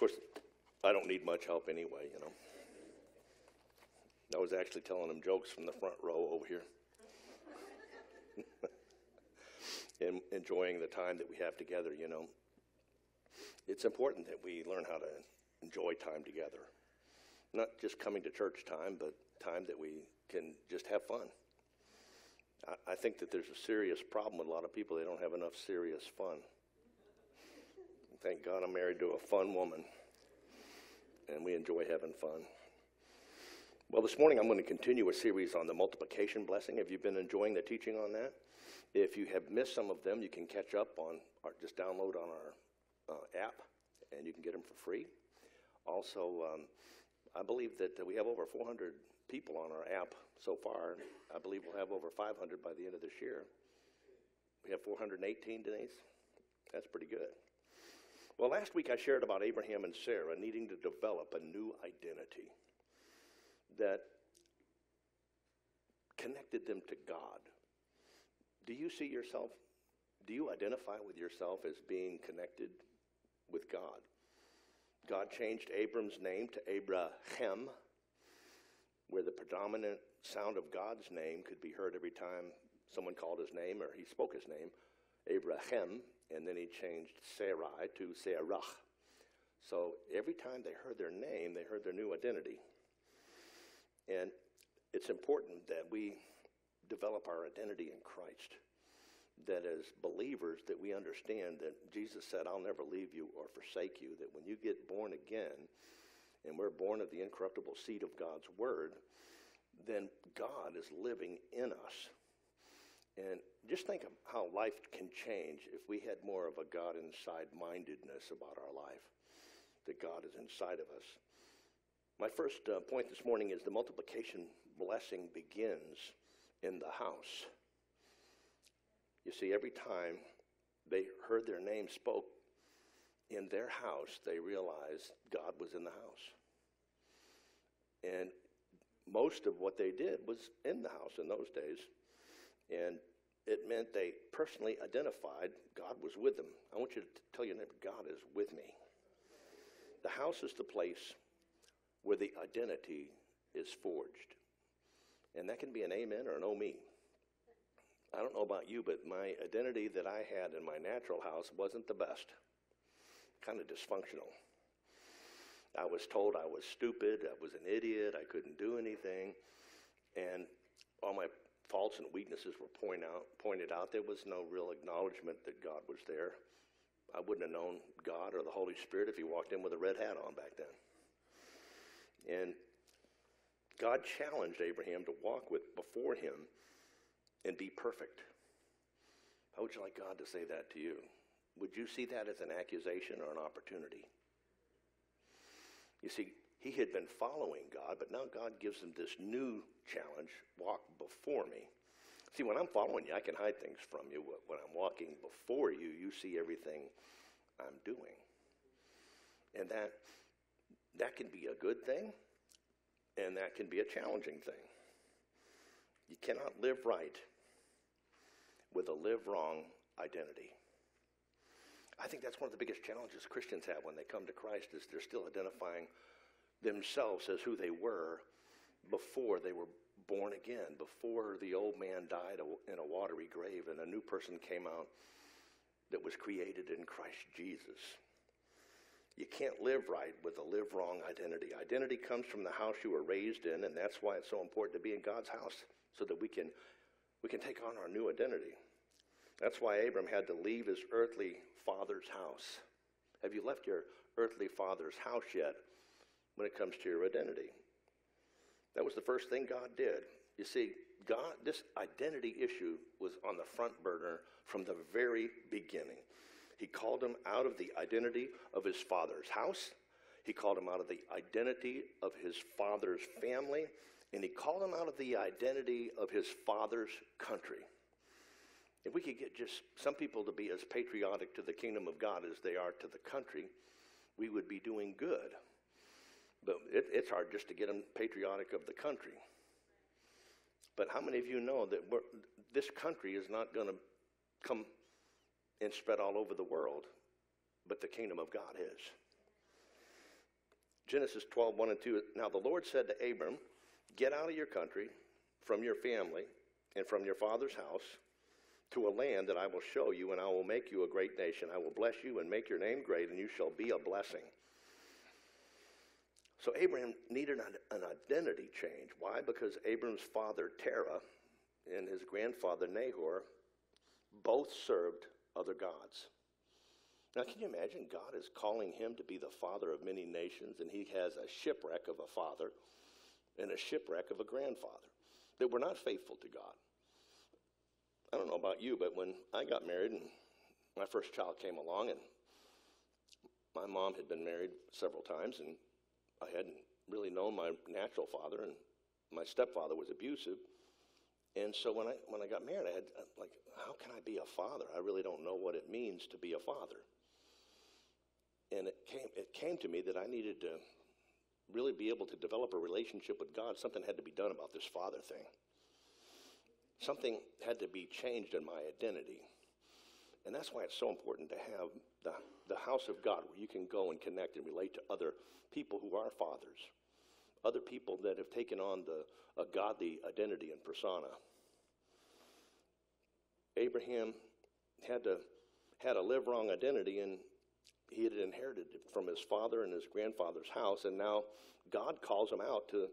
course, I don't need much help anyway, you know. I was actually telling them jokes from the front row over here. and enjoying the time that we have together, you know. It's important that we learn how to enjoy time together. Not just coming to church time, but time that we can just have fun. I, I think that there's a serious problem with a lot of people. They don't have enough serious fun. Thank God I'm married to a fun woman, and we enjoy having fun. Well, this morning I'm going to continue a series on the multiplication blessing. Have you been enjoying the teaching on that? If you have missed some of them, you can catch up on, or just download on our uh, app, and you can get them for free. Also, um, I believe that we have over 400 people on our app so far. I believe we'll have over 500 by the end of this year. We have 418 Denise. That's pretty good. Well, last week I shared about Abraham and Sarah needing to develop a new identity that connected them to God. Do you see yourself, do you identify with yourself as being connected with God? God changed Abram's name to Abraham, where the predominant sound of God's name could be heard every time someone called his name or he spoke his name, Abraham, and then he changed Sarai to Sarah. So every time they heard their name, they heard their new identity. And it's important that we develop our identity in Christ. That as believers, that we understand that Jesus said, I'll never leave you or forsake you. That when you get born again, and we're born of the incorruptible seed of God's word, then God is living in us. And just think of how life can change if we had more of a God inside mindedness about our life, that God is inside of us. My first uh, point this morning is the multiplication blessing begins in the house. You see, every time they heard their name spoke in their house, they realized God was in the house. And most of what they did was in the house in those days. And it meant they personally identified God was with them. I want you to tell your neighbor, God is with me. The house is the place where the identity is forged. And that can be an amen or an oh me. I don't know about you, but my identity that I had in my natural house wasn't the best. Kind of dysfunctional. I was told I was stupid, I was an idiot, I couldn't do anything, and all my faults and weaknesses were point out, pointed out. There was no real acknowledgement that God was there. I wouldn't have known God or the Holy Spirit if he walked in with a red hat on back then. And God challenged Abraham to walk with before him and be perfect. How would you like God to say that to you? Would you see that as an accusation or an opportunity? You see, he had been following God, but now God gives him this new challenge walk before me. See, when I'm following you, I can hide things from you. When I'm walking before you, you see everything I'm doing. And that that can be a good thing, and that can be a challenging thing. You cannot live right with a live wrong identity. I think that's one of the biggest challenges Christians have when they come to Christ is they're still identifying themselves as who they were before they were born again, before the old man died in a watery grave and a new person came out that was created in Christ Jesus. You can't live right with a live wrong identity. Identity comes from the house you were raised in, and that's why it's so important to be in God's house so that we can, we can take on our new identity. That's why Abram had to leave his earthly father's house. Have you left your earthly father's house yet when it comes to your identity? That was the first thing God did. You see, God, this identity issue was on the front burner from the very beginning. He called him out of the identity of his father's house. He called him out of the identity of his father's family. And he called him out of the identity of his father's country. If we could get just some people to be as patriotic to the kingdom of God as they are to the country, we would be doing good. But it, it's hard just to get them patriotic of the country. But how many of you know that this country is not going to come and spread all over the world, but the kingdom of God is. Genesis 12, 1 and 2. Now the Lord said to Abram, Get out of your country, from your family, and from your father's house, to a land that I will show you, and I will make you a great nation. I will bless you and make your name great, and you shall be a blessing. So Abraham needed an identity change. Why? Because Abram's father, Terah, and his grandfather, Nahor, both served other gods. Now, can you imagine? God is calling him to be the father of many nations, and he has a shipwreck of a father and a shipwreck of a grandfather that were not faithful to God. I don't know about you, but when I got married and my first child came along, and my mom had been married several times, and I hadn't really known my natural father, and my stepfather was abusive. And so when I when I got married, I had like, how can I be a father? I really don't know what it means to be a father. And it came it came to me that I needed to really be able to develop a relationship with God. Something had to be done about this father thing. Something had to be changed in my identity. And that's why it's so important to have the, the house of God where you can go and connect and relate to other people who are fathers, other people that have taken on the, a godly identity and persona. Abraham had to had a live wrong identity and he had inherited it from his father and his grandfather's house and now God calls him out to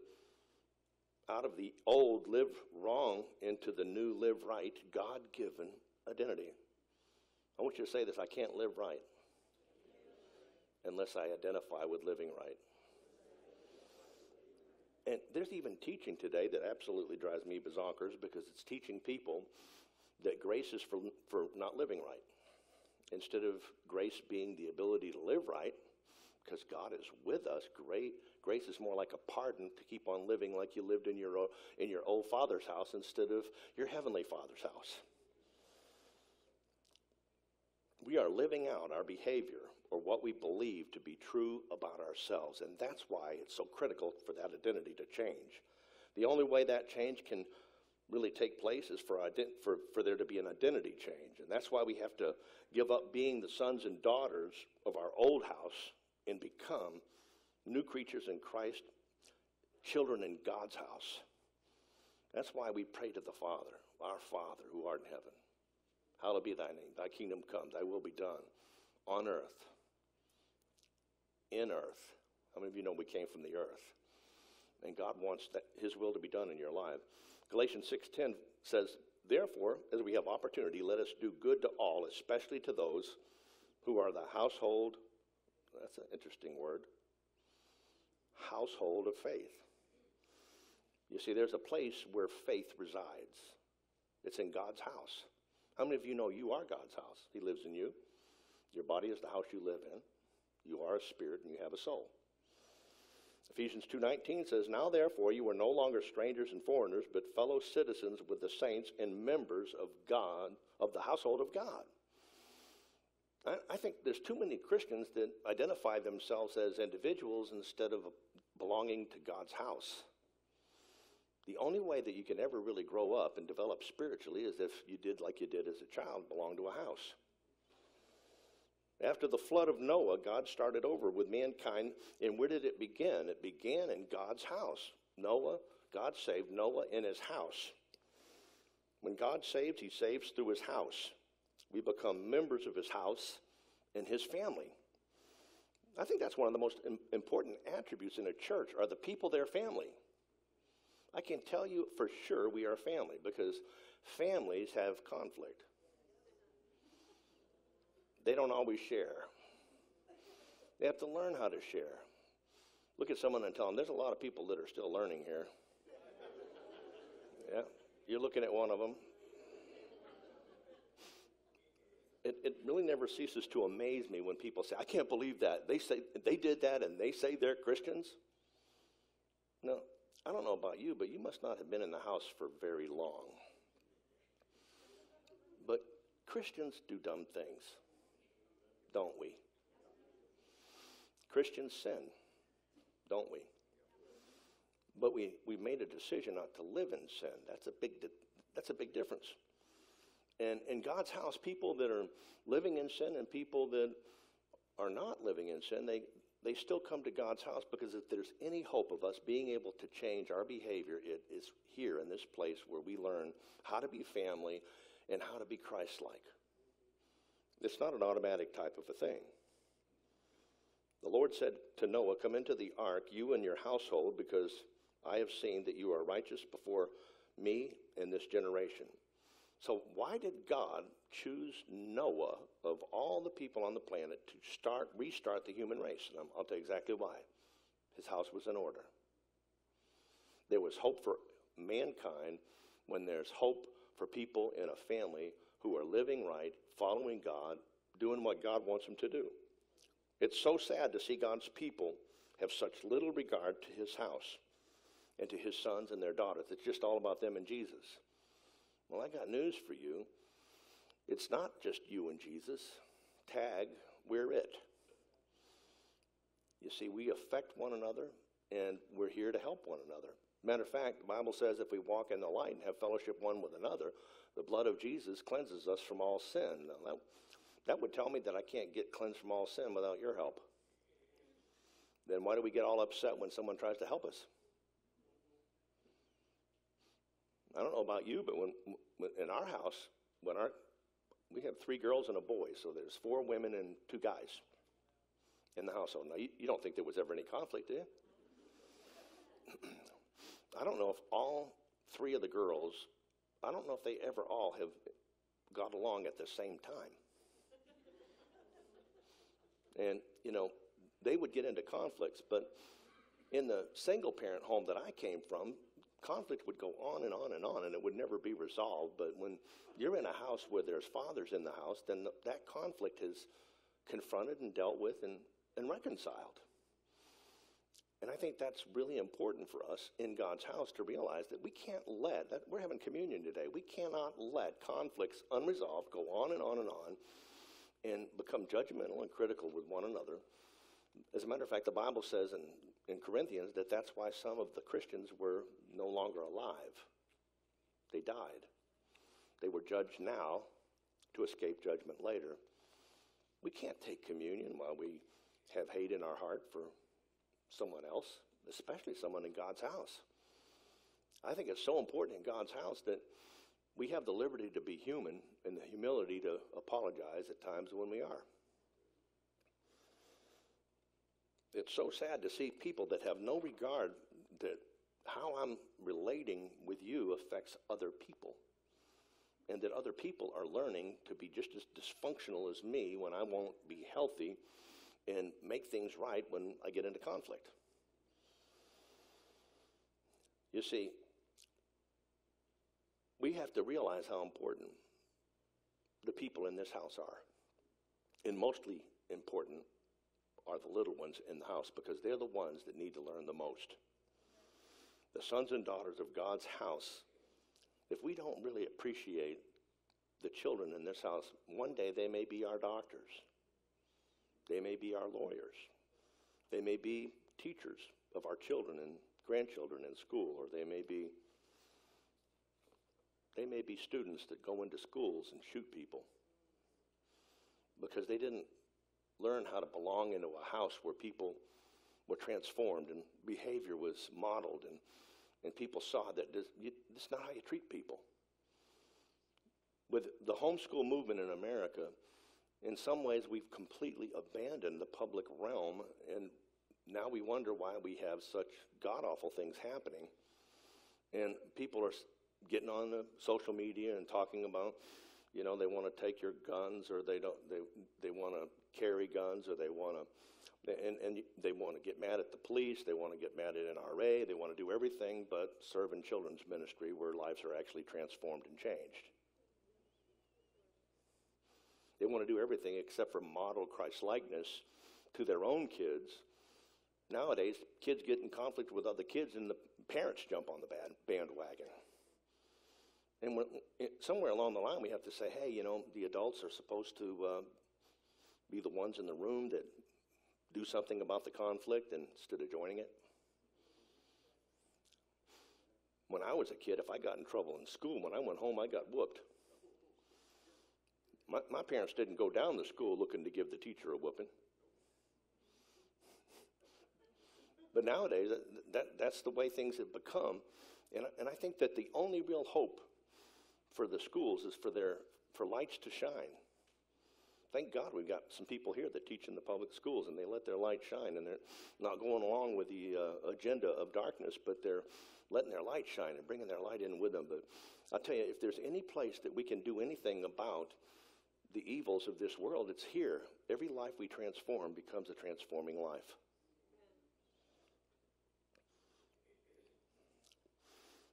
out of the old live wrong into the new live right God-given identity. I want you to say this, I can't live right unless I identify with living right. And there's even teaching today that absolutely drives me bazonkers because it's teaching people that grace is for, for not living right. Instead of grace being the ability to live right, because God is with us, great grace is more like a pardon to keep on living like you lived in your, in your old father's house instead of your heavenly father's house. We are living out our behavior or what we believe to be true about ourselves. And that's why it's so critical for that identity to change. The only way that change can really take place is for, for, for there to be an identity change. And that's why we have to give up being the sons and daughters of our old house and become new creatures in Christ, children in God's house. That's why we pray to the Father, our Father who art in heaven. Hallowed be thy name. Thy kingdom come. Thy will be done on earth in earth. How many of you know we came from the earth? And God wants that, His will to be done in your life. Galatians 6:10 says, "Therefore, as we have opportunity, let us do good to all, especially to those who are the household." That's an interesting word. Household of faith. You see, there's a place where faith resides. It's in God's house. How many of you know you are God's house? He lives in you. Your body is the house you live in. You are a spirit and you have a soul. Ephesians 2:19 says, "Now therefore you are no longer strangers and foreigners, but fellow citizens with the saints and members of God, of the household of God." I, I think there's too many Christians that identify themselves as individuals instead of belonging to God's house. The only way that you can ever really grow up and develop spiritually is if you did like you did as a child, belong to a house. After the flood of Noah, God started over with mankind. And where did it begin? It began in God's house. Noah, God saved Noah in his house. When God saves, he saves through his house. We become members of his house and his family. I think that's one of the most important attributes in a church are the people their family. I can tell you for sure we are family because families have conflict they don't always share. They have to learn how to share. Look at someone and tell them, there's a lot of people that are still learning here. Yeah, you're looking at one of them. It, it really never ceases to amaze me when people say, I can't believe that. They say they did that and they say they're Christians. No, I don't know about you, but you must not have been in the house for very long. But Christians do dumb things don't we? Christians sin, don't we? But we, we made a decision not to live in sin. That's a big, that's a big difference. And in God's house, people that are living in sin and people that are not living in sin, they, they still come to God's house because if there's any hope of us being able to change our behavior, it is here in this place where we learn how to be family and how to be Christ like. It's not an automatic type of a thing. The Lord said to Noah, Come into the ark, you and your household, because I have seen that you are righteous before me in this generation. So, why did God choose Noah of all the people on the planet to start, restart the human race? And I'll tell you exactly why. His house was in order. There was hope for mankind when there's hope for people in a family who are living right, following God, doing what God wants them to do. It's so sad to see God's people have such little regard to his house and to his sons and their daughters. It's just all about them and Jesus. Well, I got news for you. It's not just you and Jesus. Tag, we're it. You see, we affect one another, and we're here to help one another. Matter of fact, the Bible says if we walk in the light and have fellowship one with another, the blood of Jesus cleanses us from all sin. Now, that, that would tell me that I can't get cleansed from all sin without your help. Then why do we get all upset when someone tries to help us? I don't know about you, but when, when in our house, when our we have three girls and a boy, so there's four women and two guys in the household. Now, you, you don't think there was ever any conflict, do you? I don't know if all three of the girls, I don't know if they ever all have got along at the same time. and, you know, they would get into conflicts, but in the single parent home that I came from, conflict would go on and on and on, and it would never be resolved. But when you're in a house where there's fathers in the house, then that conflict is confronted and dealt with and, and reconciled. And I think that's really important for us in God's house to realize that we can't let, that we're having communion today, we cannot let conflicts unresolved go on and on and on and become judgmental and critical with one another. As a matter of fact, the Bible says in in Corinthians that that's why some of the Christians were no longer alive. They died. They were judged now to escape judgment later. We can't take communion while we have hate in our heart for someone else, especially someone in God's house. I think it's so important in God's house that we have the liberty to be human and the humility to apologize at times when we are. It's so sad to see people that have no regard that how I'm relating with you affects other people. And that other people are learning to be just as dysfunctional as me when I won't be healthy and make things right when I get into conflict. You see, we have to realize how important the people in this house are. And mostly important are the little ones in the house because they're the ones that need to learn the most. The sons and daughters of God's house, if we don't really appreciate the children in this house, one day they may be our doctors, they may be our lawyers, they may be teachers of our children and grandchildren in school, or they may be they may be students that go into schools and shoot people because they didn't learn how to belong into a house where people were transformed and behavior was modeled and, and people saw that this, you, this is not how you treat people. With the homeschool movement in America, in some ways we've completely abandoned the public realm and now we wonder why we have such god awful things happening. And people are getting on the social media and talking about you know, they want to take your guns or they don't, they, they want to carry guns or they want to, and, and they want to get mad at the police, they want to get mad at NRA, they want to do everything but serve in children's ministry where lives are actually transformed and changed. They want to do everything except for model Christ likeness to their own kids. Nowadays, kids get in conflict with other kids and the parents jump on the bandwagon. And somewhere along the line, we have to say, hey, you know, the adults are supposed to uh, be the ones in the room that do something about the conflict instead of joining it. When I was a kid, if I got in trouble in school, when I went home, I got whooped. My, my parents didn't go down to school looking to give the teacher a whooping. But nowadays, that, that, that's the way things have become. And, and I think that the only real hope for the schools is for, their, for lights to shine. Thank God we've got some people here that teach in the public schools and they let their light shine and they're not going along with the uh, agenda of darkness, but they're letting their light shine and bringing their light in with them. But I'll tell you, if there's any place that we can do anything about the evils of this world, it's here. Every life we transform becomes a transforming life.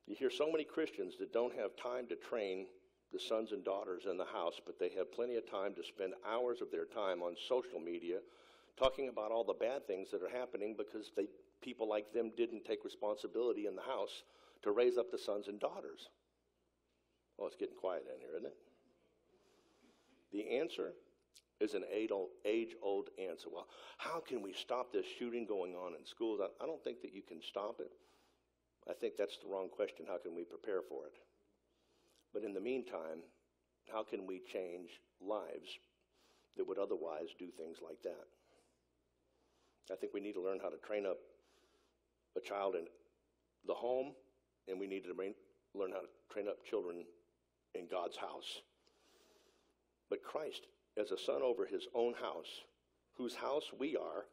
You hear so many Christians that don't have time to train the sons and daughters in the house, but they have plenty of time to spend hours of their time on social media talking about all the bad things that are happening because they, people like them didn't take responsibility in the house to raise up the sons and daughters. Well, it's getting quiet in here, isn't it? The answer is an age old answer. Well, how can we stop this shooting going on in schools? I don't think that you can stop it. I think that's the wrong question. How can we prepare for it? But in the meantime, how can we change lives that would otherwise do things like that? I think we need to learn how to train up a child in the home, and we need to learn how to train up children in God's house. But Christ, as a son over his own house, whose house we are,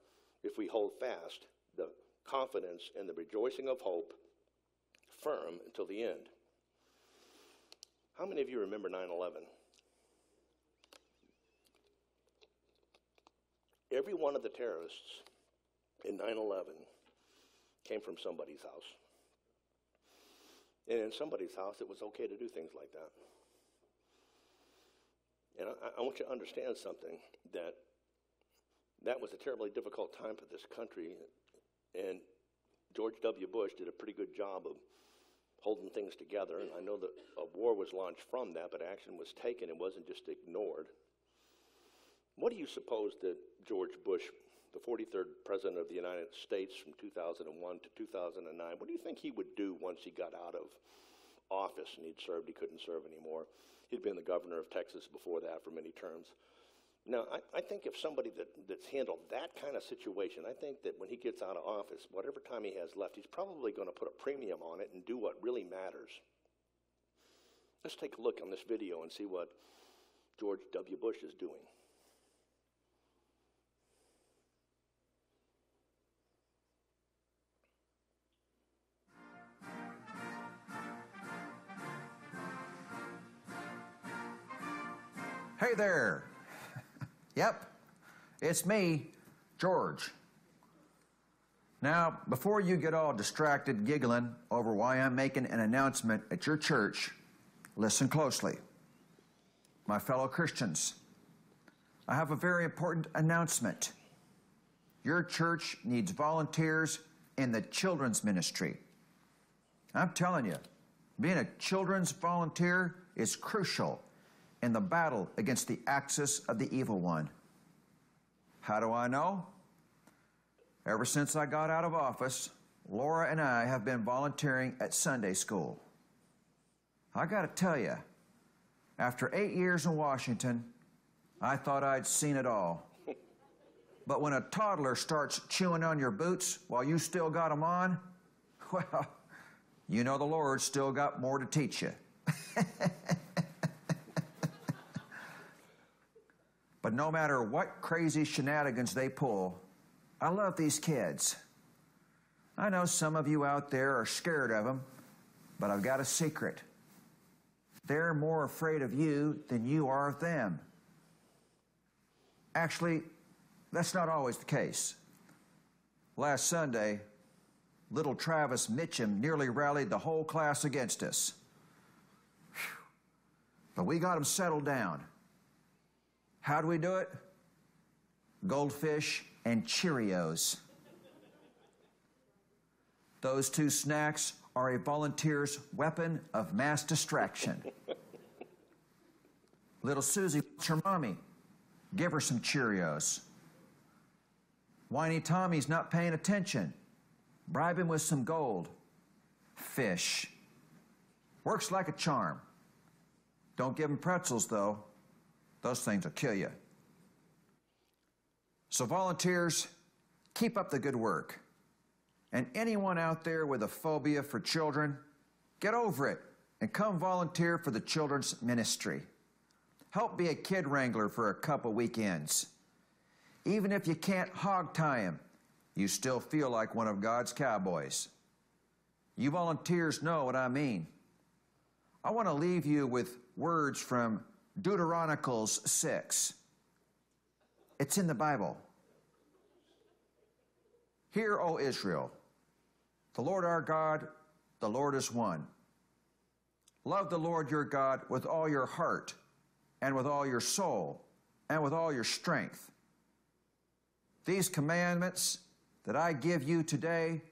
if we hold fast the confidence and the rejoicing of hope firm until the end. How many of you remember 9 11? Every one of the terrorists in 9 11 came from somebody's house. And in somebody's house, it was okay to do things like that. And I, I want you to understand something that that was a terribly difficult time for this country. And George W. Bush did a pretty good job of holding things together. And I know that a war was launched from that, but action was taken. It wasn't just ignored. What do you suppose that George Bush, the 43rd President of the United States from 2001 to 2009, what do you think he would do once he got out of office and he'd served, he couldn't serve anymore? He'd been the governor of Texas before that for many terms. Now, I, I, think if somebody that, that's handled that kind of situation, I think that when he gets out of office, whatever time he has left, he's probably going to put a premium on it and do what really matters. Let's take a look on this video and see what George W. Bush is doing. Hey there. Yep, it's me, George. Now, before you get all distracted giggling over why I'm making an announcement at your church, listen closely. My fellow Christians, I have a very important announcement. Your church needs volunteers in the children's ministry. I'm telling you, being a children's volunteer is crucial in the battle against the axis of the evil one. How do I know? Ever since I got out of office, Laura and I have been volunteering at Sunday school. I got to tell you, after eight years in Washington, I thought I'd seen it all. But when a toddler starts chewing on your boots while you still got them on, well, you know the Lord still got more to teach you. But no matter what crazy shenanigans they pull, I love these kids. I know some of you out there are scared of them, but I've got a secret. They're more afraid of you than you are of them. Actually, that's not always the case. Last Sunday, little Travis Mitchum nearly rallied the whole class against us. Whew. But we got him settled down. How do we do it? Goldfish and Cheerios. Those two snacks are a volunteer's weapon of mass distraction. Little Susie, what's her mommy? Give her some Cheerios. Whiny Tommy's not paying attention. Bribe him with some gold. Fish. Works like a charm. Don't give him pretzels, though. Those things will kill you. So, volunteers, keep up the good work. And anyone out there with a phobia for children, get over it and come volunteer for the children's ministry. Help be a kid wrangler for a couple weekends. Even if you can't hog tie him, you still feel like one of God's cowboys. You volunteers know what I mean. I want to leave you with words from Deuteronicles 6. It's in the Bible. Hear, O Israel, the Lord our God, the Lord is one. Love the Lord your God with all your heart, and with all your soul, and with all your strength. These commandments that I give you today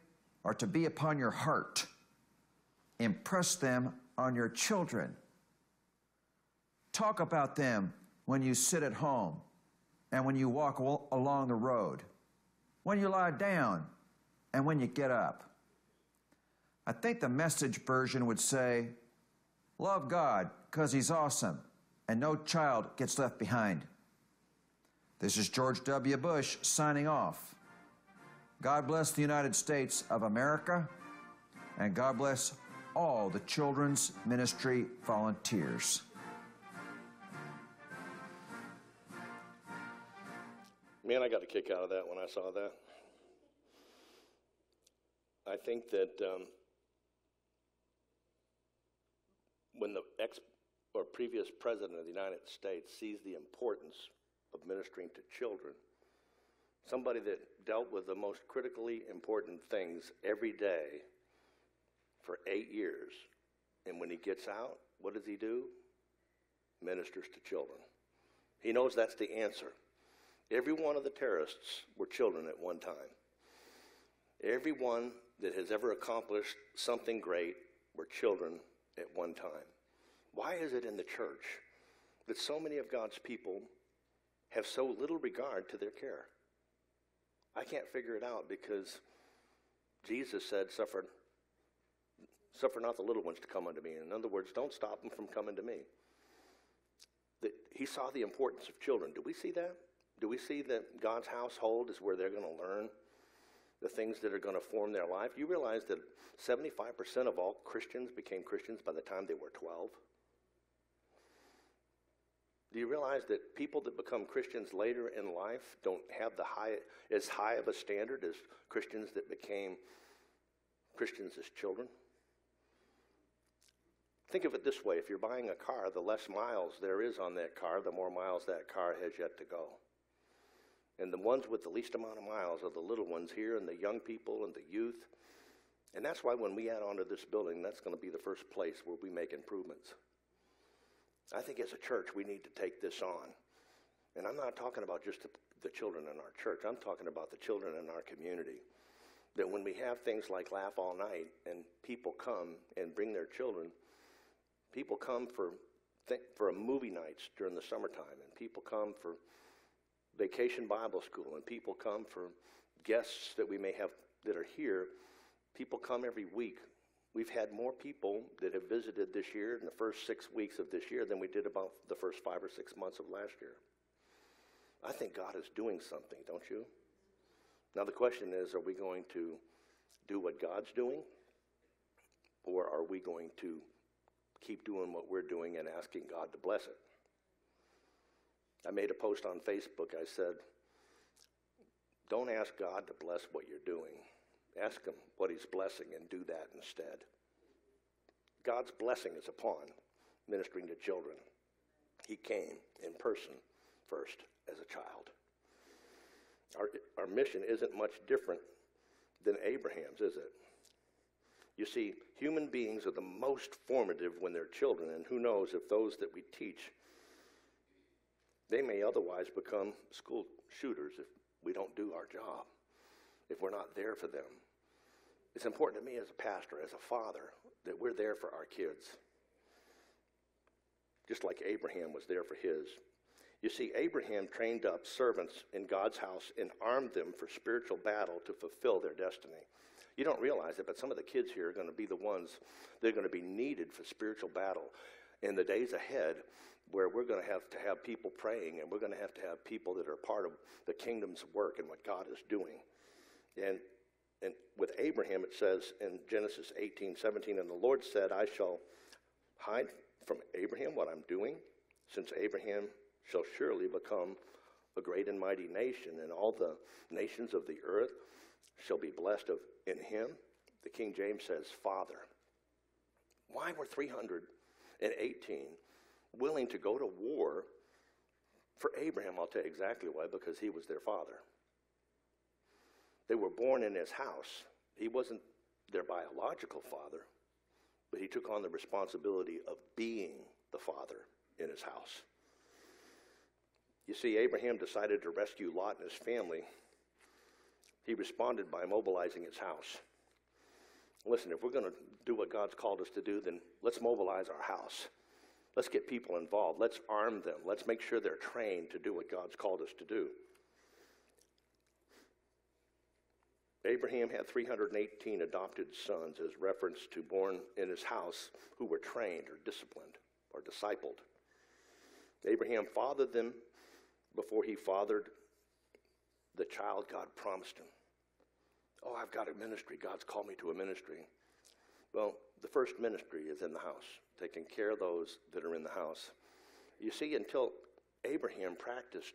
are to be upon your heart. Impress them on your children. Talk about them when you sit at home and when you walk along the road, when you lie down and when you get up. I think the message version would say, Love God because He's awesome and no child gets left behind. This is George W. Bush signing off. God bless the United States of America, and God bless all the children's ministry volunteers. Man, I got a kick out of that when I saw that. I think that um, when the ex or previous president of the United States sees the importance of ministering to children, somebody that dealt with the most critically important things every day for eight years. And when he gets out, what does he do? Ministers to children. He knows that's the answer. Every one of the terrorists were children at one time. Everyone that has ever accomplished something great were children at one time. Why is it in the church that so many of God's people have so little regard to their care? I can't figure it out because Jesus said, Suffer, suffer not the little ones to come unto me. In other words, don't stop them from coming to me. That he saw the importance of children. Do we see that? Do we see that God's household is where they're going to learn the things that are going to form their life? You realize that 75% of all Christians became Christians by the time they were 12? Do you realize that people that become Christians later in life don't have the high, as high of a standard as Christians that became Christians as children? Think of it this way if you're buying a car, the less miles there is on that car, the more miles that car has yet to go. And the ones with the least amount of miles are the little ones here, and the young people and the youth. And that's why when we add on to this building, that's going to be the first place where we make improvements. I think as a church, we need to take this on. And I'm not talking about just the, the children in our church, I'm talking about the children in our community. That when we have things like Laugh All Night and people come and bring their children, people come for, th- for movie nights during the summertime, and people come for vacation Bible school, and people come for guests that we may have that are here. People come every week We've had more people that have visited this year in the first six weeks of this year than we did about the first five or six months of last year. I think God is doing something, don't you? Now, the question is are we going to do what God's doing? Or are we going to keep doing what we're doing and asking God to bless it? I made a post on Facebook. I said, Don't ask God to bless what you're doing. Ask Him what He's blessing and do that instead. God's blessing is upon ministering to children. He came in person first as a child. Our, our mission isn't much different than Abraham's, is it? You see, human beings are the most formative when they're children, and who knows if those that we teach, they may otherwise become school shooters if we don't do our job if we're not there for them. It's important to me as a pastor, as a father, that we're there for our kids. Just like Abraham was there for his. You see, Abraham trained up servants in God's house and armed them for spiritual battle to fulfill their destiny. You don't realize it, but some of the kids here are going to be the ones that are going to be needed for spiritual battle in the days ahead where we're going to have to have people praying and we're going to have to have people that are part of the kingdom's work and what God is doing. And, and with Abraham, it says in Genesis 18, 17, and the Lord said, I shall hide from Abraham what I'm doing, since Abraham shall surely become a great and mighty nation, and all the nations of the earth shall be blessed of in him. The King James says, Father. Why were 318 willing to go to war for Abraham? I'll tell you exactly why, because he was their father. They were born in his house. He wasn't their biological father, but he took on the responsibility of being the father in his house. You see, Abraham decided to rescue Lot and his family. He responded by mobilizing his house. Listen, if we're going to do what God's called us to do, then let's mobilize our house. Let's get people involved. Let's arm them. Let's make sure they're trained to do what God's called us to do. Abraham had 318 adopted sons as reference to born in his house who were trained or disciplined or discipled. Abraham fathered them before he fathered the child God promised him. Oh, I've got a ministry. God's called me to a ministry. Well, the first ministry is in the house, taking care of those that are in the house. You see, until Abraham practiced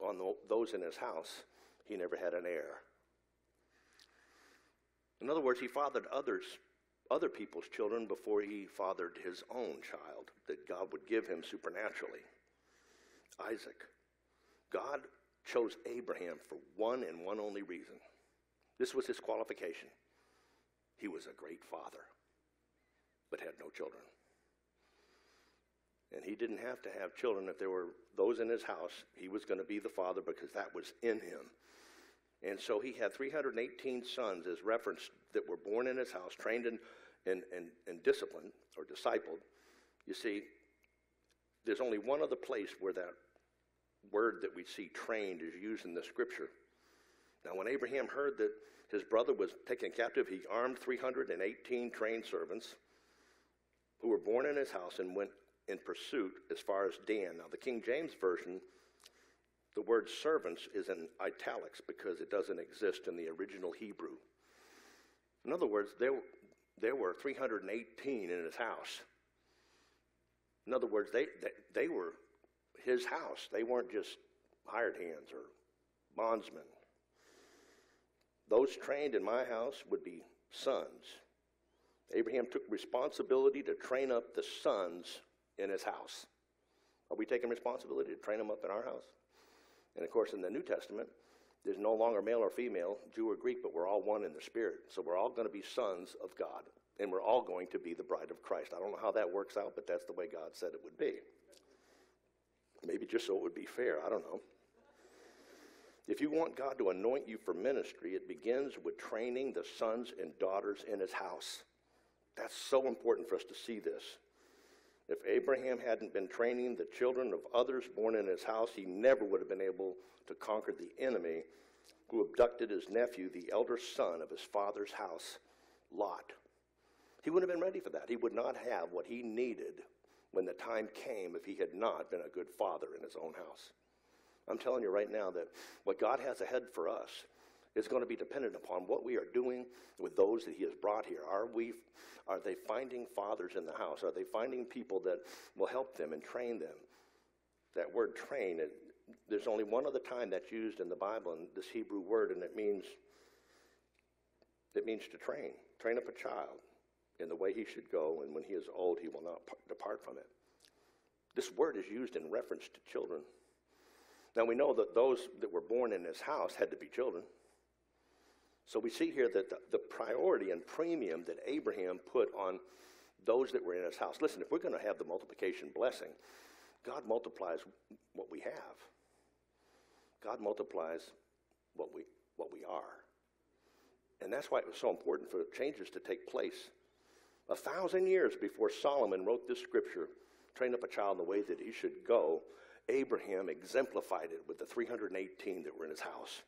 on the, those in his house, he never had an heir. In other words, he fathered others, other people's children before he fathered his own child that God would give him supernaturally. Isaac. God chose Abraham for one and one only reason. This was his qualification. He was a great father, but had no children. And he didn't have to have children if there were those in his house. He was going to be the father because that was in him. And so he had 318 sons, as referenced, that were born in his house, trained and, and, and, and disciplined or discipled. You see, there's only one other place where that word that we see trained is used in the scripture. Now, when Abraham heard that his brother was taken captive, he armed 318 trained servants who were born in his house and went in pursuit as far as Dan. Now, the King James Version, the word servants is in italics because it doesn't exist in the original Hebrew. In other words, there, there were 318 in his house. In other words, they, they, they were his house. They weren't just hired hands or bondsmen. Those trained in my house would be sons. Abraham took responsibility to train up the sons in his house. Are we taking responsibility to train them up in our house? And of course, in the New Testament, there's no longer male or female, Jew or Greek, but we're all one in the Spirit. So we're all going to be sons of God, and we're all going to be the bride of Christ. I don't know how that works out, but that's the way God said it would be. Maybe just so it would be fair. I don't know. If you want God to anoint you for ministry, it begins with training the sons and daughters in his house. That's so important for us to see this. If Abraham hadn't been training the children of others born in his house, he never would have been able to conquer the enemy who abducted his nephew, the elder son of his father's house, Lot. He wouldn't have been ready for that. He would not have what he needed when the time came if he had not been a good father in his own house. I'm telling you right now that what God has ahead for us is going to be dependent upon what we are doing with those that he has brought here. Are we are they finding fathers in the house? Are they finding people that will help them and train them? That word train, it, there's only one other time that's used in the Bible, and this Hebrew word, and it means it means to train. Train up a child in the way he should go, and when he is old, he will not depart from it. This word is used in reference to children. Now we know that those that were born in his house had to be children. So we see here that the, the priority and premium that Abraham put on those that were in his house. Listen, if we're going to have the multiplication blessing, God multiplies what we have. God multiplies what we, what we are. And that's why it was so important for changes to take place a thousand years before Solomon wrote this scripture, train up a child in the way that he should go, Abraham exemplified it with the 318 that were in his house.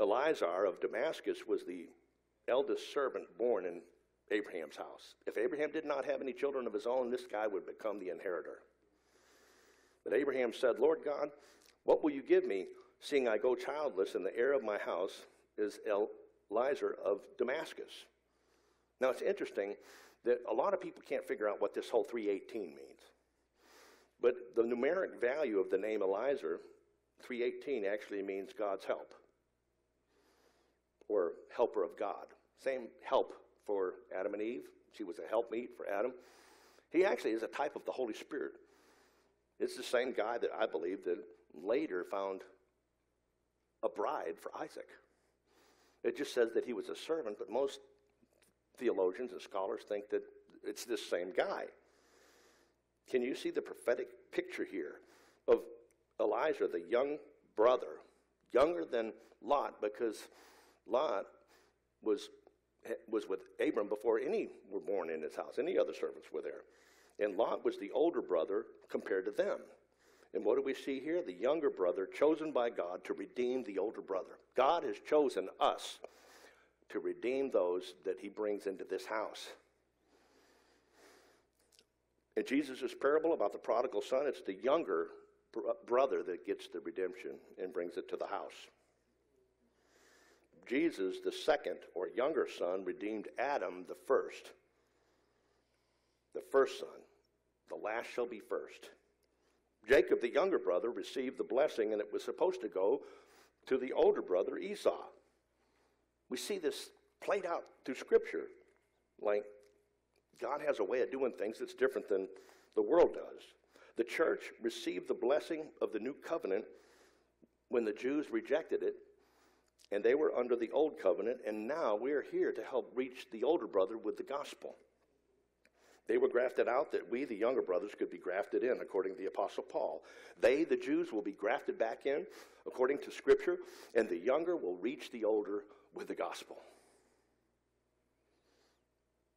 Eliezer of Damascus was the eldest servant born in Abraham's house. If Abraham did not have any children of his own, this guy would become the inheritor. But Abraham said, Lord God, what will you give me, seeing I go childless, and the heir of my house is Eliezer of Damascus. Now it's interesting that a lot of people can't figure out what this whole 318 means. But the numeric value of the name Eliezer, 318, actually means God's help or helper of God. Same help for Adam and Eve. She was a helpmeet for Adam. He actually is a type of the Holy Spirit. It's the same guy that I believe that later found a bride for Isaac. It just says that he was a servant, but most theologians and scholars think that it's this same guy. Can you see the prophetic picture here of Eliezer, the young brother, younger than Lot, because Lot was, was with Abram before any were born in his house, any other servants were there. And Lot was the older brother compared to them. And what do we see here? The younger brother chosen by God to redeem the older brother. God has chosen us to redeem those that he brings into this house. In Jesus' parable about the prodigal son, it's the younger brother that gets the redemption and brings it to the house. Jesus, the second or younger son, redeemed Adam, the first. The first son. The last shall be first. Jacob, the younger brother, received the blessing, and it was supposed to go to the older brother, Esau. We see this played out through Scripture. Like, God has a way of doing things that's different than the world does. The church received the blessing of the new covenant when the Jews rejected it, and they were under the old covenant, and now we are here to help reach the older brother with the gospel. They were grafted out that we, the younger brothers, could be grafted in, according to the Apostle Paul. They, the Jews, will be grafted back in, according to Scripture, and the younger will reach the older with the gospel.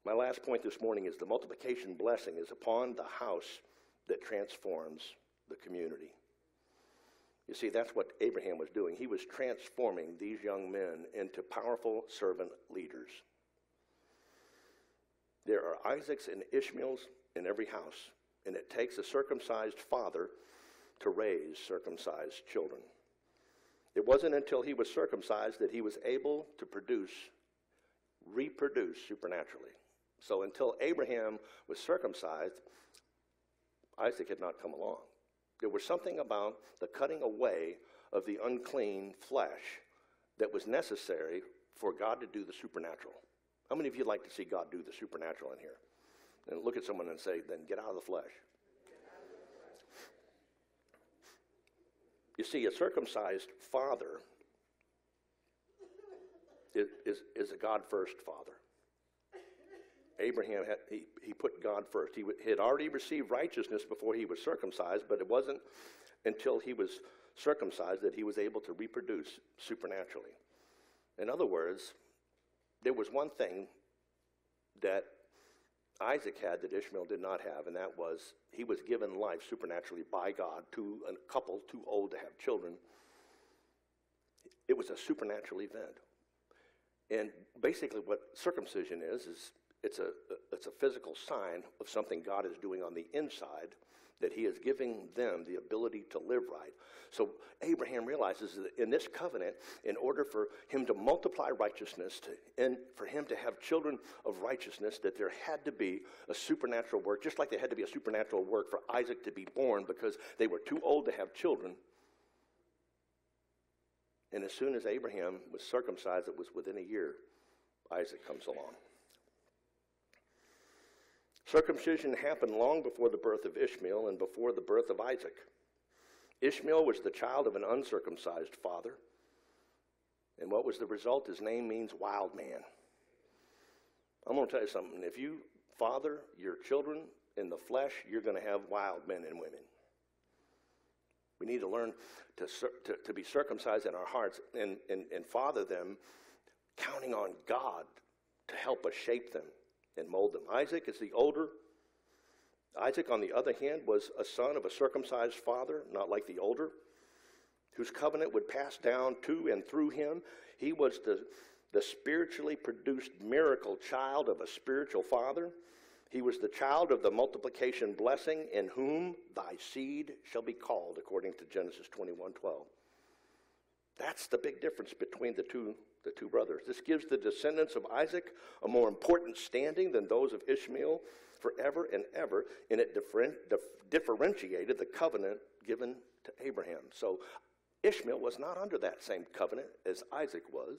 My last point this morning is the multiplication blessing is upon the house that transforms the community. You see, that's what Abraham was doing. He was transforming these young men into powerful servant leaders. There are Isaacs and Ishmaels in every house, and it takes a circumcised father to raise circumcised children. It wasn't until he was circumcised that he was able to produce, reproduce supernaturally. So until Abraham was circumcised, Isaac had not come along. There was something about the cutting away of the unclean flesh that was necessary for God to do the supernatural. How many of you like to see God do the supernatural in here? And look at someone and say, then get out of the flesh. You see, a circumcised father is, is, is a God first father. Abraham, had, he, he put God first. He had already received righteousness before he was circumcised, but it wasn't until he was circumcised that he was able to reproduce supernaturally. In other words, there was one thing that Isaac had that Ishmael did not have, and that was he was given life supernaturally by God to a couple too old to have children. It was a supernatural event. And basically, what circumcision is, is it's a, it's a physical sign of something God is doing on the inside that he is giving them the ability to live right. So Abraham realizes that in this covenant, in order for him to multiply righteousness to, and for him to have children of righteousness, that there had to be a supernatural work, just like there had to be a supernatural work for Isaac to be born because they were too old to have children. And as soon as Abraham was circumcised, it was within a year, Isaac comes along. Circumcision happened long before the birth of Ishmael and before the birth of Isaac. Ishmael was the child of an uncircumcised father. And what was the result? His name means wild man. I'm going to tell you something. If you father your children in the flesh, you're going to have wild men and women. We need to learn to, to, to be circumcised in our hearts and, and, and father them, counting on God to help us shape them and mold them. Isaac is the older. Isaac, on the other hand, was a son of a circumcised father, not like the older, whose covenant would pass down to and through him. He was the, the spiritually produced miracle child of a spiritual father. He was the child of the multiplication blessing, in whom thy seed shall be called, according to Genesis 21 12. That's the big difference between the two, the two brothers. This gives the descendants of Isaac a more important standing than those of Ishmael forever and ever, and it dif- differentiated the covenant given to Abraham. So Ishmael was not under that same covenant as Isaac was.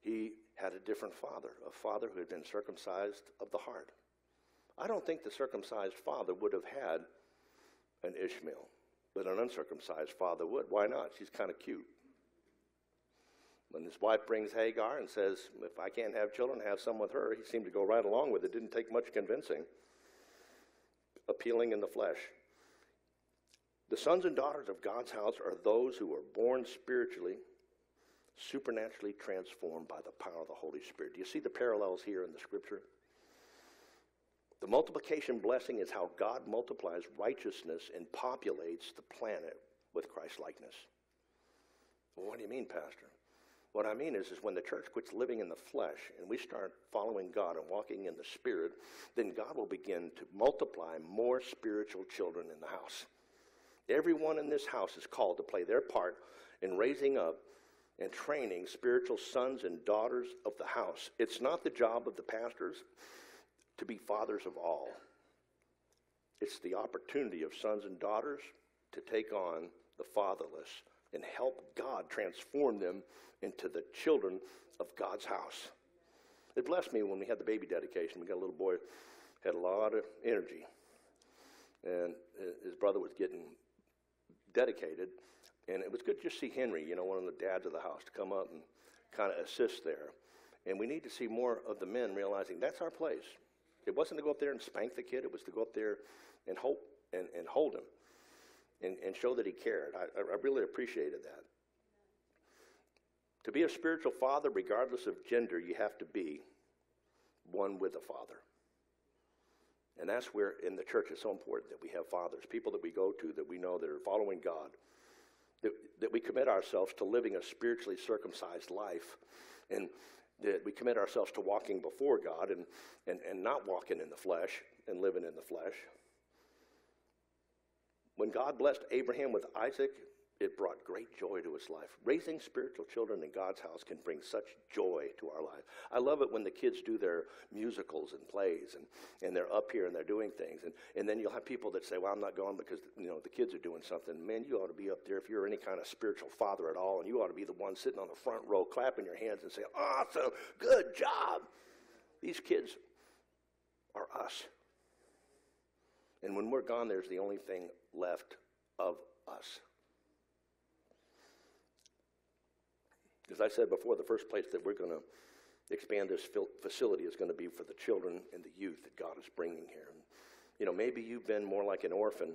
He had a different father, a father who had been circumcised of the heart. I don't think the circumcised father would have had an Ishmael, but an uncircumcised father would. Why not? She's kind of cute. When his wife brings Hagar and says, If I can't have children, have some with her, he seemed to go right along with it. Didn't take much convincing. Appealing in the flesh. The sons and daughters of God's house are those who are born spiritually, supernaturally transformed by the power of the Holy Spirit. Do you see the parallels here in the scripture? The multiplication blessing is how God multiplies righteousness and populates the planet with Christ likeness. Well, what do you mean, Pastor? What I mean is, is when the church quits living in the flesh and we start following God and walking in the Spirit, then God will begin to multiply more spiritual children in the house. Everyone in this house is called to play their part in raising up and training spiritual sons and daughters of the house. It's not the job of the pastors to be fathers of all. It's the opportunity of sons and daughters to take on the fatherless and help God transform them into the children of God's house. It blessed me when we had the baby dedication. We got a little boy had a lot of energy, and his brother was getting dedicated, and it was good to just see Henry, you know, one of the dads of the house, to come up and kind of assist there. And we need to see more of the men realizing that's our place. It wasn't to go up there and spank the kid, it was to go up there and hope and, and hold him and, and show that he cared. I, I really appreciated that. To be a spiritual father, regardless of gender, you have to be one with the Father. And that's where in the church it's so important that we have fathers, people that we go to that we know that are following God, that, that we commit ourselves to living a spiritually circumcised life, and that we commit ourselves to walking before God and, and, and not walking in the flesh and living in the flesh. When God blessed Abraham with Isaac, it brought great joy to his life. Raising spiritual children in God's house can bring such joy to our lives. I love it when the kids do their musicals and plays and, and they're up here and they're doing things. And, and then you'll have people that say, well, I'm not going because, you know, the kids are doing something. Man, you ought to be up there if you're any kind of spiritual father at all, and you ought to be the one sitting on the front row clapping your hands and saying, awesome, good job. These kids are us. And when we're gone, there's the only thing left of us. As I said before, the first place that we're going to expand this facility is going to be for the children and the youth that God is bringing here. And, you know, maybe you've been more like an orphan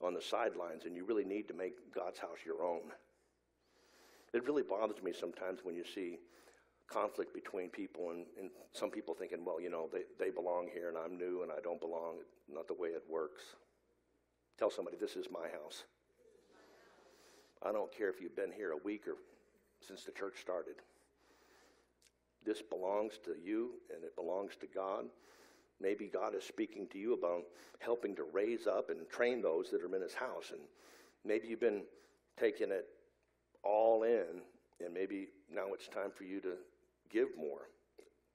on the sidelines and you really need to make God's house your own. It really bothers me sometimes when you see conflict between people and, and some people thinking, well, you know, they, they belong here and I'm new and I don't belong. Not the way it works. Tell somebody, this is my house. I don't care if you've been here a week or since the church started. This belongs to you and it belongs to God. Maybe God is speaking to you about helping to raise up and train those that are in his house. And maybe you've been taking it all in, and maybe now it's time for you to give more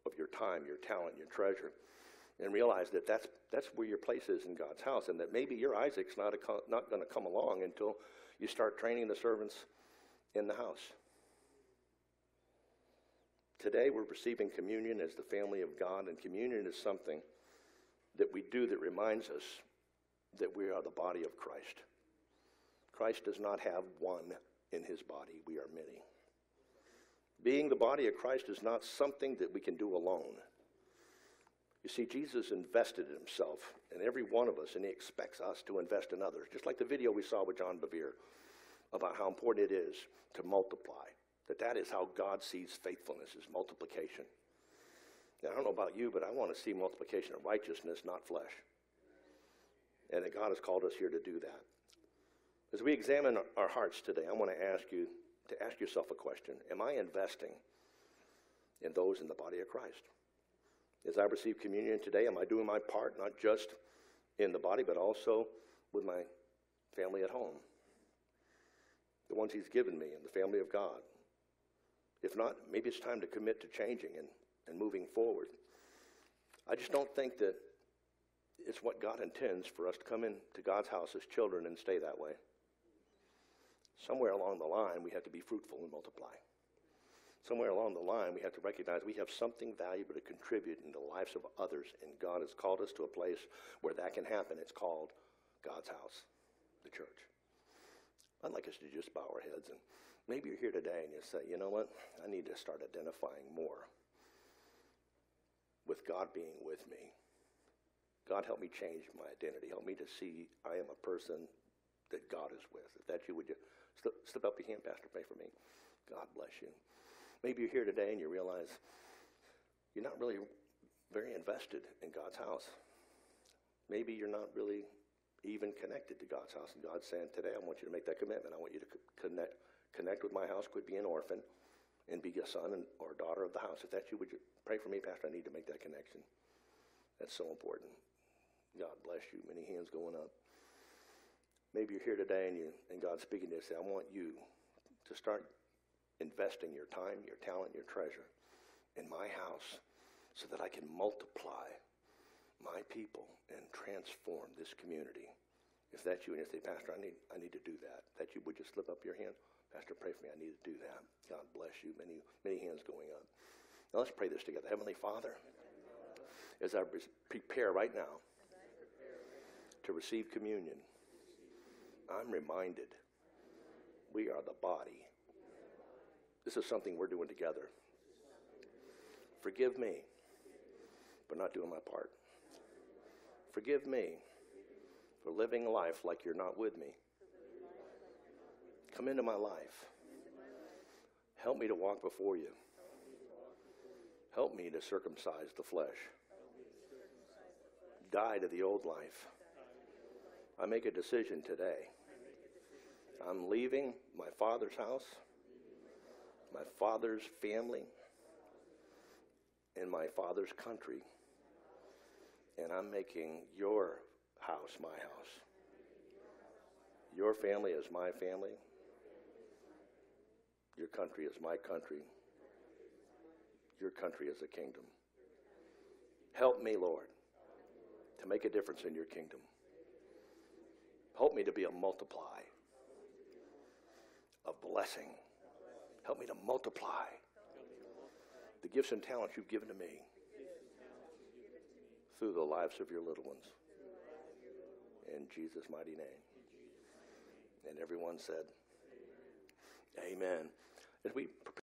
of your time, your talent, your treasure, and realize that that's, that's where your place is in God's house, and that maybe your Isaac's not, not going to come along until you start training the servants in the house. Today, we're receiving communion as the family of God, and communion is something that we do that reminds us that we are the body of Christ. Christ does not have one in his body, we are many. Being the body of Christ is not something that we can do alone. You see, Jesus invested in himself in every one of us, and he expects us to invest in others. Just like the video we saw with John Bevere about how important it is to multiply. That that is how God sees faithfulness, is multiplication. Now, I don't know about you, but I want to see multiplication of righteousness, not flesh. And that God has called us here to do that. As we examine our hearts today, I want to ask you to ask yourself a question Am I investing in those in the body of Christ? As I receive communion today, am I doing my part, not just in the body, but also with my family at home? the ones He's given me, and the family of God. If not, maybe it's time to commit to changing and, and moving forward. I just don't think that it's what God intends for us to come into God's house as children and stay that way. Somewhere along the line, we have to be fruitful and multiply. Somewhere along the line, we have to recognize we have something valuable to contribute in the lives of others, and God has called us to a place where that can happen. It's called God's house, the church. I'd like us to just bow our heads, and maybe you're here today and you say, you know what? I need to start identifying more with God being with me. God, help me change my identity. Help me to see I am a person that God is with. If that's you, would you slip, slip up your hand, Pastor, pray for me. God bless you. Maybe you're here today and you realize you're not really very invested in God's house. Maybe you're not really even connected to God's house. And God's saying, today I want you to make that commitment. I want you to connect, connect with my house, quit being an orphan, and be a son and, or daughter of the house. If that's you, would you pray for me, Pastor? I need to make that connection. That's so important. God bless you. Many hands going up. Maybe you're here today and, you, and God's speaking to you say, I want you to start investing your time, your talent, your treasure in my house so that I can multiply my people and transform this community. If that's you and you say, Pastor, I need, I need to do that. That you would just slip up your hand. Pastor, pray for me. I need to do that. God bless you. Many, many hands going up. Now let's pray this together. Heavenly Father, as I prepare right now to receive communion, I'm reminded we are the body. This is something we're doing together. Forgive me for not doing my part. Forgive me for living life like you're not with me. Come into my life. Help me to walk before you. Help me to circumcise the flesh. Die to the old life. I make a decision today. I'm leaving my father's house, my father's family, and my father's country and I'm making your house my house. Your family is my family. Your country is my country. Your country is a kingdom. Help me, Lord, to make a difference in your kingdom. Help me to be a multiply, a blessing. Help me to multiply the gifts and talents you've given to me through the lives of your little ones. In Jesus' mighty name. And everyone said, Amen. As we